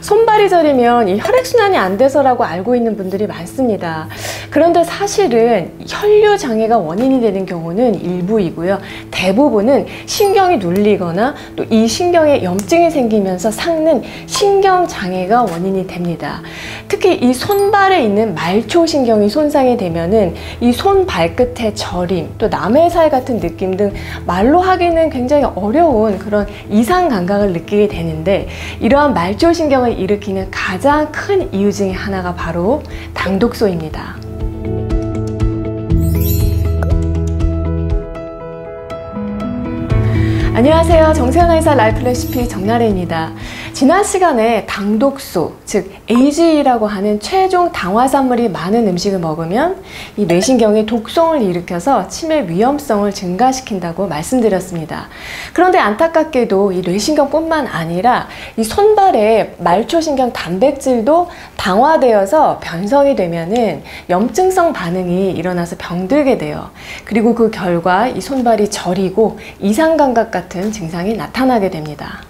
손발이 저리면 이 혈액순환이 안 돼서라고 알고 있는 분들이 많습니다. 그런데 사실은 혈류 장애가 원인이 되는 경우는 일부이고요. 대부분은 신경이 눌리거나 또 이 신경에 염증이 생기면서 삭는 신경 장애가 원인이 됩니다. 특히 이 손발에 있는 말초 신경이 손상이 되면은 이 손 발끝의 저림, 또 남의 살 같은 느낌 등 말로 하기는 굉장히 어려운 그런 이상 감각을 느끼게 되는데 이러한 말초 신경을 일으키는 가장 큰 이유 중에 하나가 바로 당독소입니다. 안녕하세요. 정세현 의사 라이프 레시피 정나래입니다. 지난 시간에 당독소, 즉 AGE라고 하는 최종 당화산물이 많은 음식을 먹으면 이 뇌신경에 독성을 일으켜서 치매 위험성을 증가시킨다고 말씀드렸습니다. 그런데 안타깝게도 이 뇌신경뿐만 아니라 이 손발의 말초신경 단백질도 당화되어서 변성이 되면은 염증성 반응이 일어나서 병들게 돼요. 그리고 그 결과 이 손발이 저리고 이상감각 같은 증상이 나타나게 됩니다.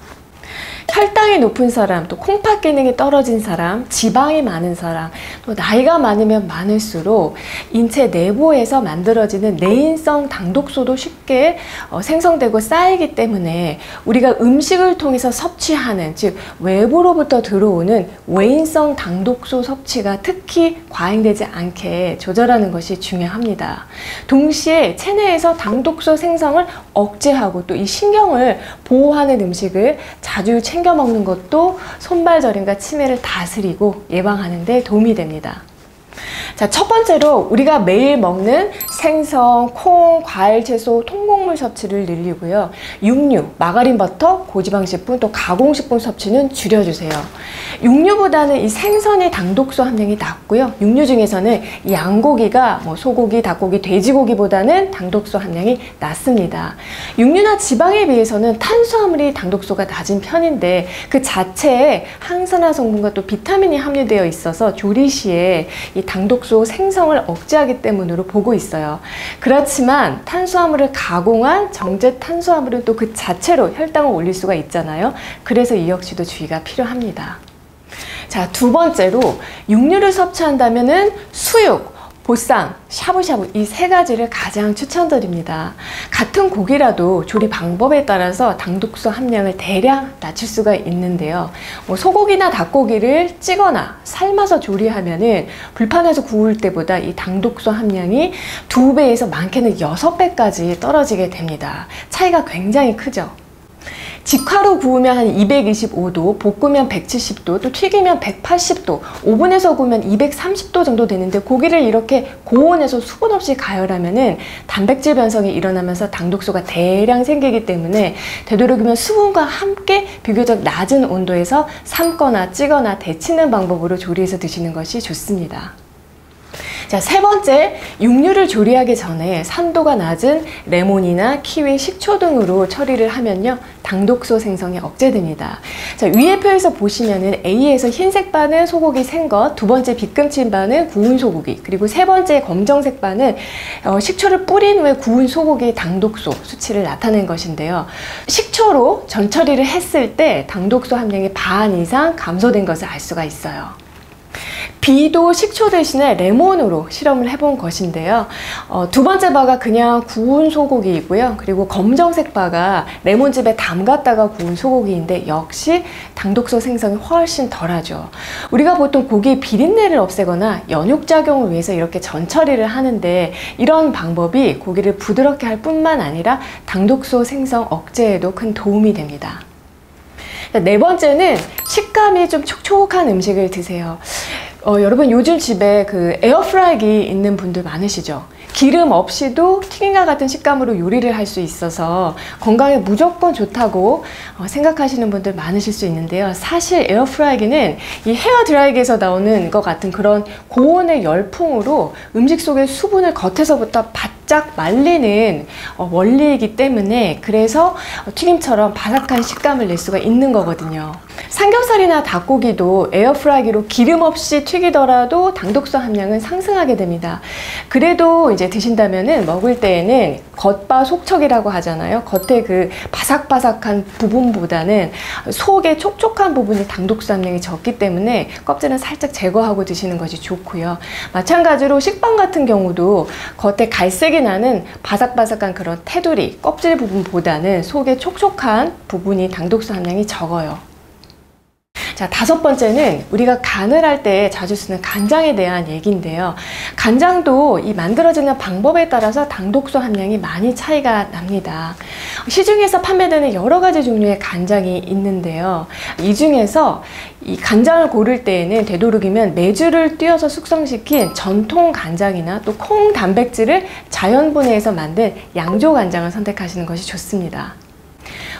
혈당이 높은 사람, 또 콩팥 기능이 떨어진 사람, 지방이 많은 사람, 또 나이가 많으면 많을수록 인체 내부에서 만들어지는 내인성 당독소도 쉽게 어, 생성되고 쌓이기 때문에 우리가 음식을 통해서 섭취하는, 즉 외부로부터 들어오는 외인성 당독소 섭취가 특히 과잉되지 않게 조절하는 것이 중요합니다. 동시에 체내에서 당독소 생성을 억제하고 또 이 신경을 보호하는 음식을 자주 챙겨 먹는 것도 손발 저림과 치매를 다스리고 예방하는 데 도움이 됩니다. 자, 첫 번째로 우리가 매일 먹는 생선, 콩, 과일, 채소, 통곡물 섭취를 늘리고요. 육류, 마가린 버터, 고지방 식품, 또 가공식품 섭취는 줄여주세요. 육류보다는 이 생선의 당독소 함량이 낮고요. 육류 중에서는 양고기가 뭐 소고기, 닭고기, 돼지고기보다는 당독소 함량이 낮습니다. 육류나 지방에 비해서는 탄수화물이 당독소가 낮은 편인데 그 자체에 항산화 성분과 또 비타민이 함유되어 있어서 조리 시에 이 당독소 생성을 억제하기 때문으로 보고 있어요. 그렇지만 탄수화물을 가공한 정제 탄수화물은 또 그 자체로 혈당을 올릴 수가 있잖아요. 그래서 이 역시도 주의가 필요합니다. 자, 두 번째로 육류를 섭취한다면은 수육, 보쌈, 샤브샤브 이 세 가지를 가장 추천드립니다. 같은 고기라도 조리 방법에 따라서 당독소 함량을 대량 낮출 수가 있는데요. 뭐 소고기나 닭고기를 찌거나 삶아서 조리하면은 불판에서 구울 때보다 이 당독소 함량이 두 배에서 많게는 여섯 배까지 떨어지게 됩니다. 차이가 굉장히 크죠. 직화로 구우면 한 225도, 볶으면 170도, 또 튀기면 180도, 오븐에서 구우면 230도 정도 되는데 고기를 이렇게 고온에서 수분 없이 가열하면은 단백질 변성이 일어나면서 당독소가 대량 생기기 때문에 되도록이면 수분과 함께 비교적 낮은 온도에서 삶거나 찌거나 데치는 방법으로 조리해서 드시는 것이 좋습니다. 자, 세 번째, 육류를 조리하기 전에 산도가 낮은 레몬이나 키위, 식초 등으로 처리를 하면요. 당독소 생성이 억제됩니다. 자, 위의 표에서 보시면은 A에서 흰색 바는 소고기 생 것, 두 번째 빗금친 바는 구운 소고기, 그리고 세 번째 검정색 바는 어, 식초를 뿌린 후에 구운 소고기의 당독소 수치를 나타낸 것인데요. 식초로 전처리를 했을 때 당독소 함량이 반 이상 감소된 것을 알 수가 있어요. 비도 식초 대신에 레몬으로 실험을 해본 것인데요. 어, 두 번째 바가 그냥 구운 소고기이고요. 그리고 검정색 바가 레몬즙에 담갔다가 구운 소고기인데 역시 당독소 생성이 훨씬 덜하죠. 우리가 보통 고기 비린내를 없애거나 연육작용을 위해서 이렇게 전처리를 하는데 이런 방법이 고기를 부드럽게 할 뿐만 아니라 당독소 생성 억제에도 큰 도움이 됩니다. 네 번째는 식감이 좀 촉촉한 음식을 드세요. 어, 여러분 요즘 집에 그 에어프라이기 있는 분들 많으시죠? 기름 없이도 튀김과 같은 식감으로 요리를 할 수 있어서 건강에 무조건 좋다고 어, 생각하시는 분들 많으실 수 있는데요. 사실 에어프라이기는 이 헤어드라이기에서 나오는 것 같은 그런 고온의 열풍으로 음식 속의 수분을 겉에서부터 바짝 말리는 어, 원리이기 때문에 그래서 튀김처럼 바삭한 식감을 낼 수가 있는 거거든요. 삼겹살이나 닭고기도 에어프라이기로 기름 없이 튀기더라도 당독소 함량은 상승하게 됩니다. 그래도 이제 드신다면은 먹을 때에는 겉바 속촉이라고 하잖아요. 겉에 그 바삭바삭한 부분보다는 속에 촉촉한 부분이 당독소 함량이 적기 때문에 껍질은 살짝 제거하고 드시는 것이 좋고요. 마찬가지로 식빵 같은 경우도 겉에 갈색이 나는 바삭바삭한 그런 테두리, 껍질 부분보다는 속에 촉촉한 부분이 당독소 함량이 적어요. 자, 다섯 번째는 우리가 간을 할 때 자주 쓰는 간장에 대한 얘기인데요. 간장도 이 만들어지는 방법에 따라서 당독소 함량이 많이 차이가 납니다. 시중에서 판매되는 여러 가지 종류의 간장이 있는데요. 이 중에서 이 간장을 고를 때에는 되도록이면 메주를 띄어서 숙성시킨 전통 간장이나 또 콩 단백질을 자연분해해서 만든 양조 간장을 선택하시는 것이 좋습니다.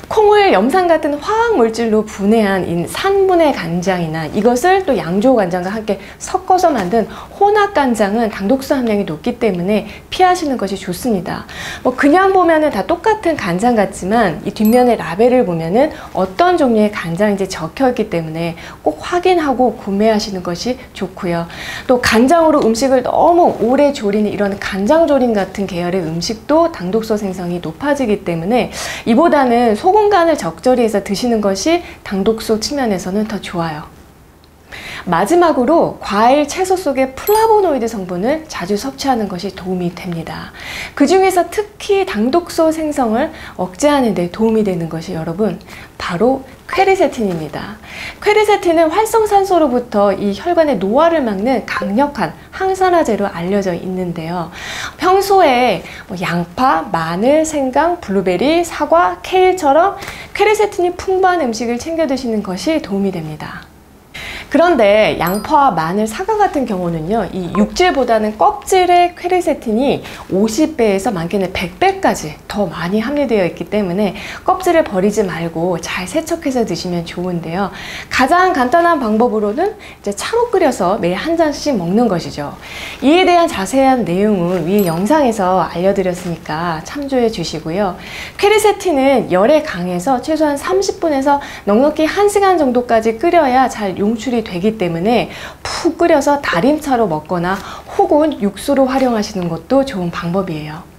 콩을 염산 같은 화학 물질로 분해한 산분해 간장이나 이것을 또 양조 간장과 함께 섞어서 만든 혼합 간장은 당독소 함량이 높기 때문에 피하시는 것이 좋습니다. 뭐 그냥 보면은 다 똑같은 간장 같지만 이 뒷면의 라벨을 보면은 어떤 종류의 간장인지 적혀 있기 때문에 꼭 확인하고 구매하시는 것이 좋고요. 또 간장으로 음식을 너무 오래 조리는 이런 간장 조림 같은 계열의 음식도 당독소 생성이 높아지기 때문에 이보다는 소 소금 간을 적절히 해서 드시는 것이 당독소 측면에서는 더 좋아요. 마지막으로 과일, 채소 속의 플라보노이드 성분을 자주 섭취하는 것이 도움이 됩니다. 그 중에서 특히 당독소 생성을 억제하는 데 도움이 되는 것이 여러분 바로 퀘르세틴입니다. 퀘르세틴은 활성산소로부터 이 혈관의 노화를 막는 강력한 항산화제로 알려져 있는데요. 평소에 뭐 양파, 마늘, 생강, 블루베리, 사과, 케일처럼 퀘르세틴이 풍부한 음식을 챙겨 드시는 것이 도움이 됩니다. 그런데 양파와 마늘, 사과 같은 경우는요, 이 육질보다는 껍질의 퀘르세틴이 50배에서 많게는 100배까지 더 많이 함유되어 있기 때문에 껍질을 버리지 말고 잘 세척해서 드시면 좋은데요. 가장 간단한 방법으로는 이제 차로 끓여서 매일 한 잔씩 먹는 것이죠. 이에 대한 자세한 내용은 위에 영상에서 알려드렸으니까 참조해 주시고요. 퀘르세틴은 열에 강해서 최소한 30분에서 넉넉히 1시간 정도까지 끓여야 잘 용출이 되기 때문에 푹 끓여서 다림차로 먹거나 혹은 육수로 활용하시는 것도 좋은 방법이에요.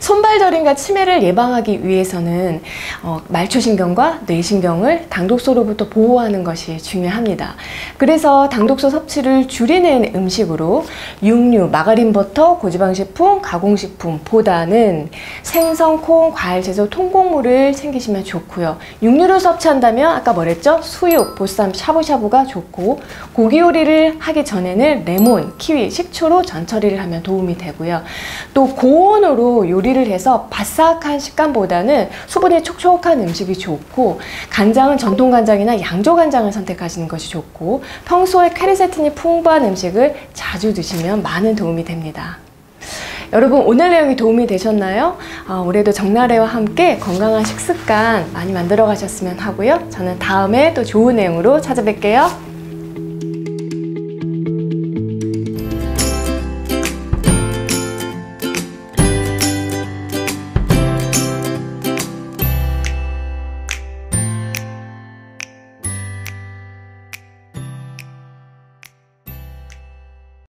손발저림과 치매를 예방하기 위해서는 어, 말초신경과 뇌신경을 당독소로부터 보호하는 것이 중요합니다. 그래서 당독소 섭취를 줄이는 음식으로 육류, 마가린 버터, 고지방식품, 가공식품보다는 생선, 콩, 과일, 채소, 통곡물을 챙기시면 좋고요. 육류를 섭취한다면 아까 뭐랬죠? 수육, 보쌈, 샤브샤브가 좋고 고기 요리를 하기 전에는 레몬, 키위, 식초로 전처리를 하면 도움이 되고요. 또 고온으로 요리 요리를 해서 바삭한 식감보다는 수분이 촉촉한 음식이 좋고 간장은 전통 간장이나 양조 간장을 선택하시는 것이 좋고 평소에 퀘르세틴이 풍부한 음식을 자주 드시면 많은 도움이 됩니다. 여러분 오늘 내용이 도움이 되셨나요? 어, 올해도 정나래와 함께 건강한 식습관 많이 만들어 가셨으면 하고요. 저는 다음에 또 좋은 내용으로 찾아뵐게요.